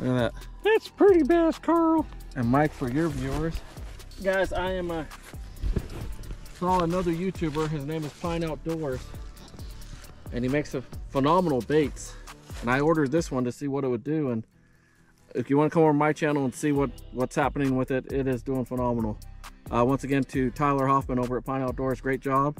Look at that. That's pretty bass, Carl. And Mike, for your viewers, Guys, I am a saw another YouTuber. His name is Pine Outdoors, and he makes a phenomenal baits. And I ordered this one to see what it would do. And if you want to come over my channel and see what what's happening with it, it is doing phenomenal. Uh, once again, to Tyler Hoffman over at Pine Outdoors, great job.